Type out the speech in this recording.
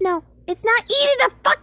No, it's not eating the fuck.